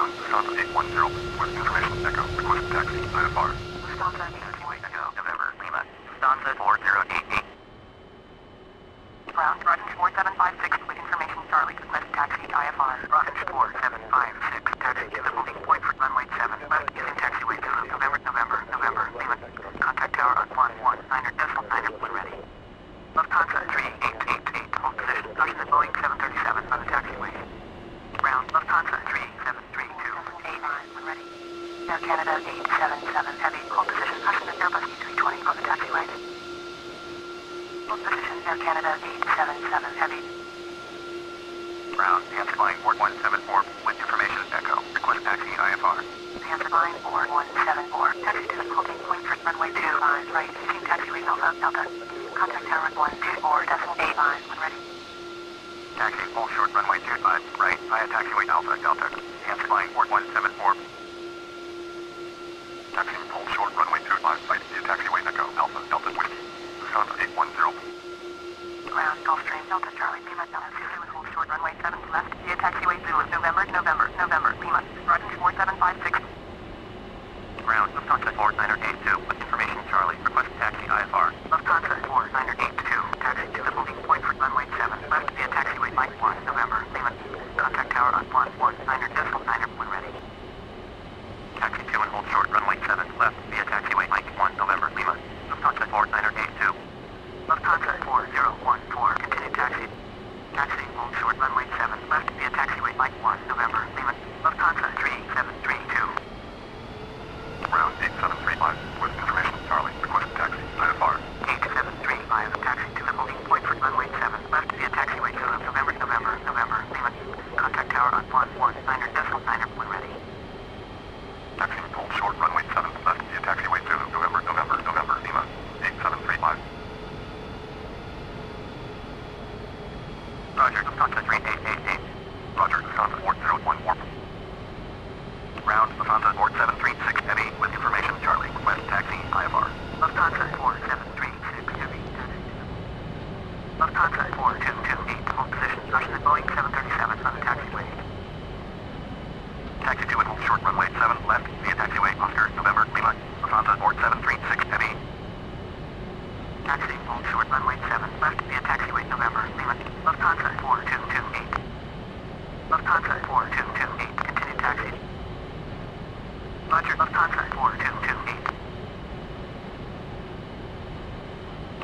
south, south 810, West information, Echo, request taxi, IFR. Stanza 808 Echo, November, Lima. Stanza 4 Air Canada 877 Heavy. Hold position. The Airbus E320 on the taxiway. Hold position. Air Canada 877 Heavy. Ground. Hands flying 4174 with information Echo. Request taxi IFR. Panther line 4174. Taxi to the holding point for runway 25 right. Using taxiway Alpha Delta. Contact tower at 124 decimal 85 when ready. Taxi full short runway 25 right via taxiway Alpha Delta. Hands flying 4174. Taxi full short. Runway 25 right via taxiway. Echo. Alpha Delta Whiskey. Lufthansa 810. Ground Gulfstream Delta Charlie Lima Delta Zulu hold short. Runway 7 left. Via taxiway Zulu November November November. Lima Rogers 4756 Ground. Lufthansa 4982 with information Charlie. Request taxi IFR. Lufthansa 4982 taxi to the moving point for runway 7 left via taxiway Mike 1 November. Lima contact tower on 119er decimal 9er when ready Taxi 2 and hold short runway 7 left via taxiway Mike 1 November Lima. Lufthansa 4982. Lufthansa 4014 continue taxi taxi hold short runway 7 left via taxiway Mike 1 November Lima Lufthansa 3732 Ground 8735 with information Charlie. Request taxi IFR. 8735 taxi to the holding point for runway 7 left via taxiway Zulu November November November Lima contact tower on 119er decimal 9er when ready Taxi hold short runway 7 left via taxiway Zulu November November November Lima. 8735. Roger Lufthansa 3888 Roger. Lufthansa 4014. Ground. Lufthansa 4736 Heavy with information Charlie. Request taxi IFR. Lufthansa 4736 Heavy Lufthansa 4228 hold position caution the Boeing 737 on the taxiway Taxi 2 and hold short runway 7 left via taxiway Oscar November Lima. Lufthansa 4736 Heavy. Taxi, hold short runway 7, left via taxiway November, Lima. Lufthansa 4228. Lufthansa 4228, continue taxi. Roger, Lufthansa 4228.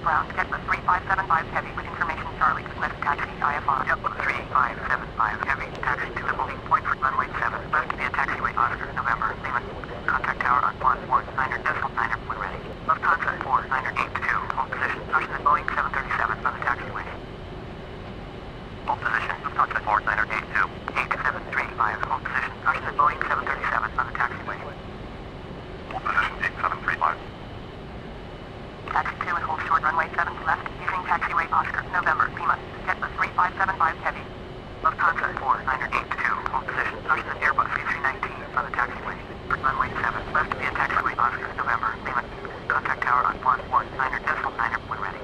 Ground, get the 3575 heavy with information Charlie, request taxi IFR. Yep, 3575 heavy, taxi to the moving point for runway 7, left via taxiway Oscar November, Lima. Contact tower on 119er decimal 9er when ready. Lufthansa 4982, hold position, caution the Boeing 737 on the taxiway. Hold position. Lufthansa 4982. 8735, hold position, caution the Boeing 737 on the taxiway. Hold position 8735. Taxi 2 and hold short runway 7 left, using taxiway Oscar November, Lima. Get the 3575 heavy. Lufthansa 4982, hold position, the Airbus A319 on the taxiway. Runway 7 left via taxiway Oscar November, Lima. Contact tower on 119er decimal 9er when ready.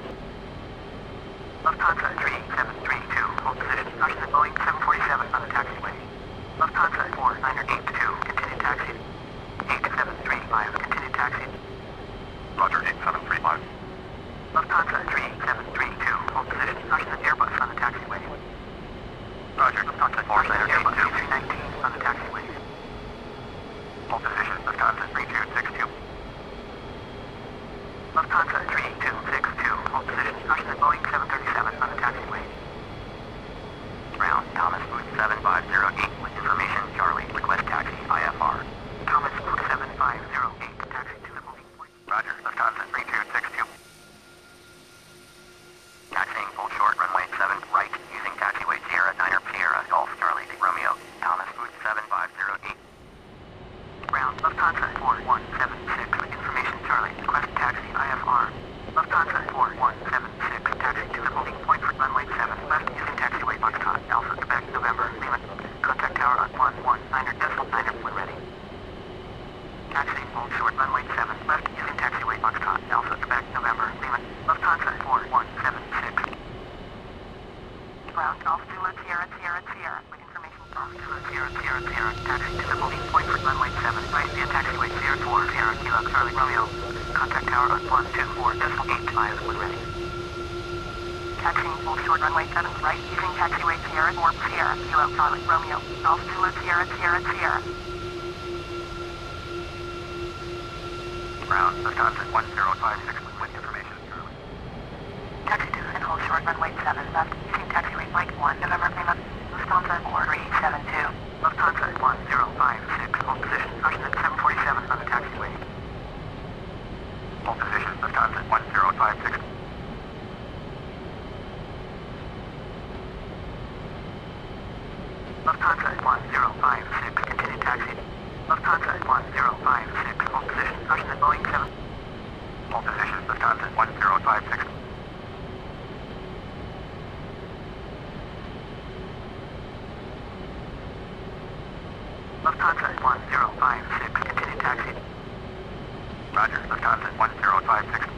Lufthansa 3732, hold position, the Boeing 747 on the taxiway. Lufthansa 4982, continue taxi. 8735, continue taxi. Roger 8735. Lufthansa 3732, hold position, caution the Airbus on the taxiway. Roger. Lufthansa Caution the Airbus 4982. A319 on the taxiway. Hold position. Lufthansa 3262. Lufthansa 3262, hold position, caution the Boeing 737 on the taxiway. Ground. Thomas Booth 7508 with information Charlie. Request taxi IFR. Thomas 7508, taxi to the moving point. Roger. Lufthansa 3262. Taxiing full short runway 7 right using taxiway Sierra Niner Sierra Golf Charlie Romeo. Thomas Booth 7508. Ground, Lufthansa 4176 with information Charlie, request taxi IFR. Lufthansa 4176, taxi to the moving point for runway 7 left using taxiway Foxtrot Alpha Quebec November Lima. Contact tower on 119er decimal 9er when ready. Taxi, hold short runway 7 left using taxiway Foxtrot Alpha Quebec November Lima. Lufthansa 4176. Ground Golf Zulu Sierra Sierra Sierra with information from Sierra, Sierra, Sierra, taxi to the for runway 7, right via taxiway Sierra 4, Sierra, Kilo, Charlie, Romeo. Contact tower on 124.85 when ready. Taxiing full short runway 7, right using taxiway Sierra 4, Sierra, Kilo, Charlie, Romeo. Golf Zulu, Sierra, Sierra, Sierra. Ground, Lufthansa 1056 with information. Taxi to and hold short runway 7 left using taxiway Mike 1, November Lima. Lufthansa 4372. Lufthansa 1056, hold position, caution at 747 on the taxiway. Hold position, Lufthansa 1056. Lufthansa 1056, continue taxi. Lufthansa 1056, hold position, caution at Boeing 7. Lufthansa 1056. Lufthansa 1056, continue taxi. Roger, Lufthansa 1056.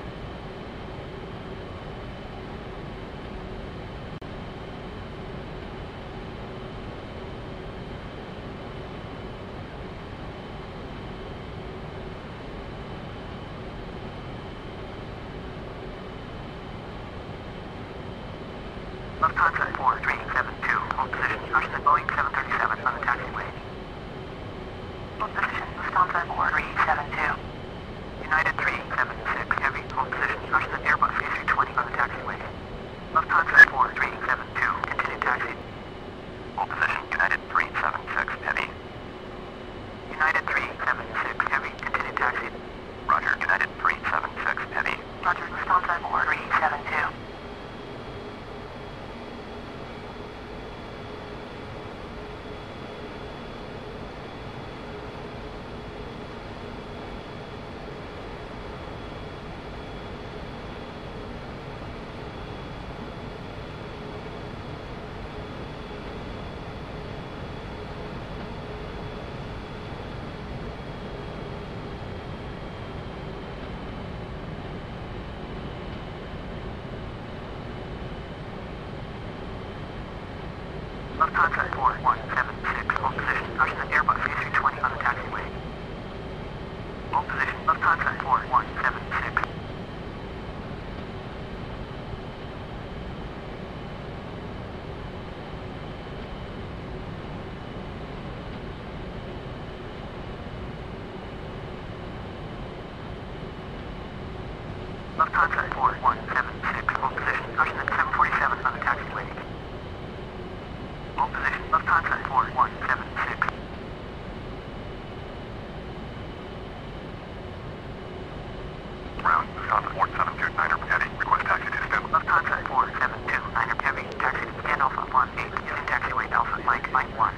Lufthansa 4372, hold position, at Boeing 737 on the taxiway. Hold position, Lufthansa 4372. United 376, heavy, hold position, caution at Airbus A320 on the taxiway. Lufthansa 4372, continue taxi. Hold position, United 376 Heavy. United 376, heavy, continue taxi. Roger, United 376 Heavy. Roger, Lufthansa 4372. Lufthansa 4176, hold position, caution at Airbus A320 on the taxiway. Hold position, Lufthansa 4176. Lufthansa 4176, hold position, caution at 747 on the taxiway. Hold position, Lufthansa 4176. Ground, Lufthansa 4729 Heavy. Request taxi to Istanbul. Lufthansa 472, Niner Heavy, taxi to Stand Alpha 18, using taxiway Alpha Mike Mike 1.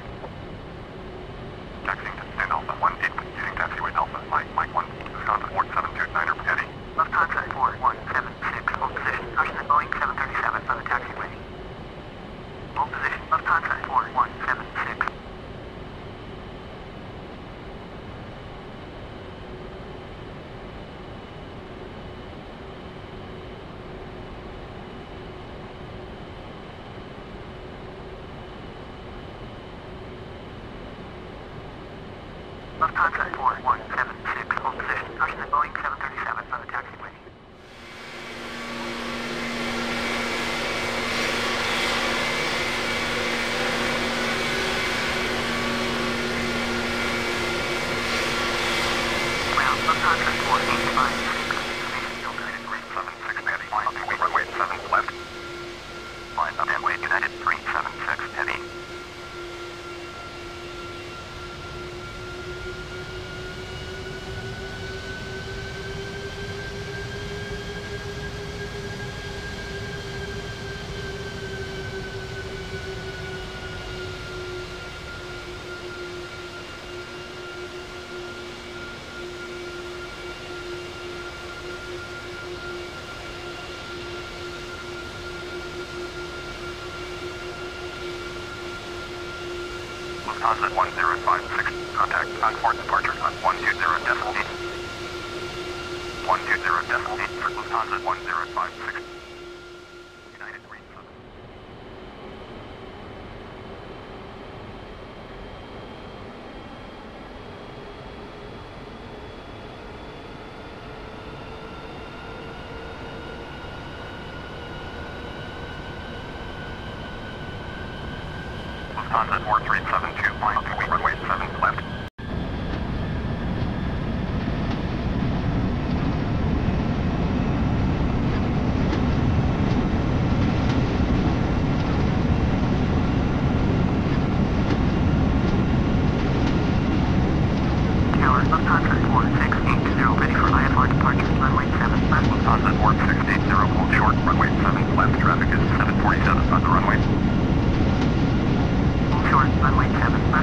Taxiing to Stand Alpha 18 using taxiway Alpha Mike Mike 1. Lufthansa 4729 Heavy. Lufthansa 4176, hold position, caution at Boeing 737 on the taxiway. Hold position, Lufthansa 4176. Lufthansa 4176, hold position, caution at Boeing 737 on the taxiway. Ground, Lufthansa 4856, information field United 376 Heavy. Line up and runway 7 left. Line up and wait United 376 Heavy. Lufthansa 1056. Contact on port departure on 120 decimal 8. 120 decimal 8 for Lufthansa 1056. United 376. Lufthansa 4372, flying to runway 7 left. Tower, Lufthansa 4680, ready for IFR departure, runway 7 left. Lufthansa 4680, hold short, runway 7 left. Traffic is 747 on the runway. Hold short, runway 7 left, Lufthansa 4680. United 376 Heavy, contact Frankfurt departure on 120 decimal 8.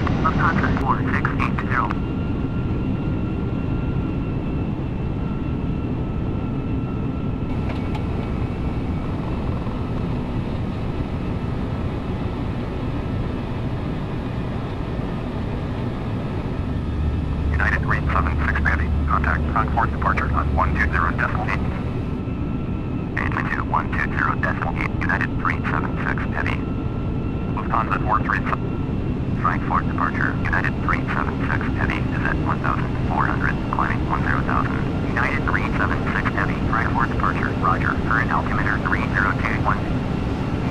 822 120 decimal 8, United 376 Heavy. Lufthansa 437. Frankfurt departure, United 376 Heavy. Is at 1,400, climbing 10,000. United 376 Heavy, Frankfurt departure, roger, current altimeter 3021.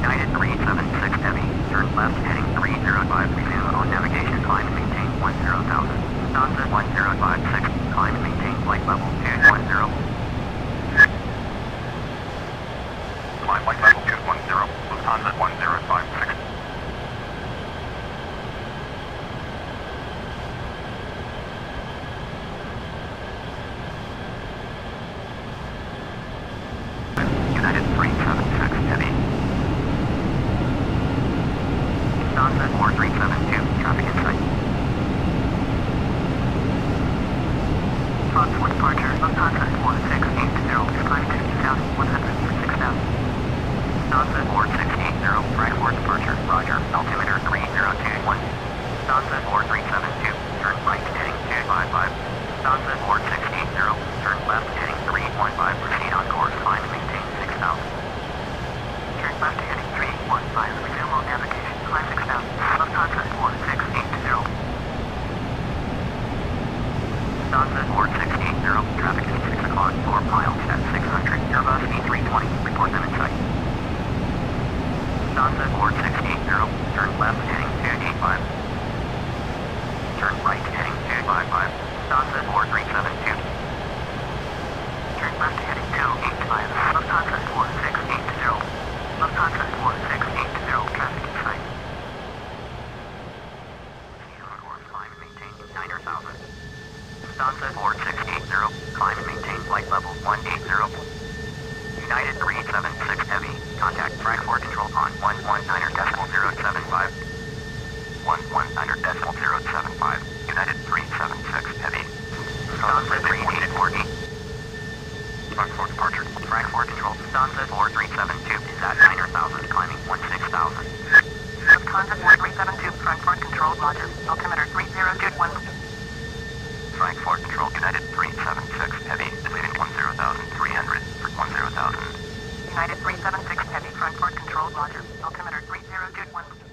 United 376 Heavy, turn left heading 305, resume on navigation, climb and maintain 10,000. Lufthansa 1056, climb and maintain flight level 210. Climb flight level 210, Lufthansa 1056. United 376 Heavy. Lufthansa 4372, traffic in sight. Frankfurt departure, Lufthansa 4680, is climbing to 2,100 for 6,000. Lufthansa 4680, Frankfurt departure, roger, altimeter 3021. Lufthansa 4372, turn right heading 255. Lufthansa 4680, turn left heading 315, proceed on course, climb and maintain 6000. Turn left heading 315, resume on navigation, climb 6,000. Lufthansa 4680. Lufthansa 4680, traffic is 6 o'clock, 4 miles at 600, Airbus A320, report them in sight. Lufthansa 4680, turn left heading 285. Turn right heading 255. Lufthansa 4372. Turn left heading 285, Lufthansa 4680. Lufthansa 4680, traffic in sight. Proceed on course, climb and maintain 9000. Lufthansa 4680, climb and maintain flight level 180. United 376 Heavy, contact Frankfurt Control on 119 decimal 075. 119 decimal 075, United 376 Heavy. Lufthansa 3840. Frankfurt departure, Frankfurt Control, Lufthansa 4372 is at 9000, climbing 16000. Lufthansa 4372, Frankfurt control, roger. Altimeter 6 Heavy, Frankfurt controlled Roger. Altimeter 3021.